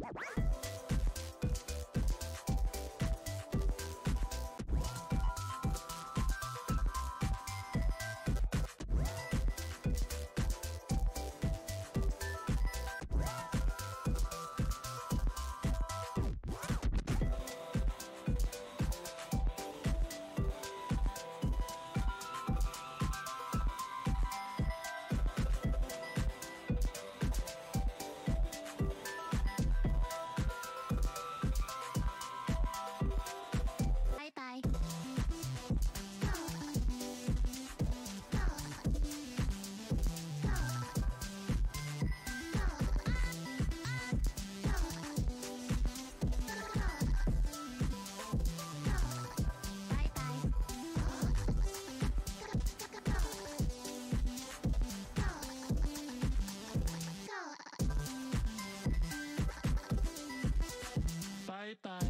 Bye. bye.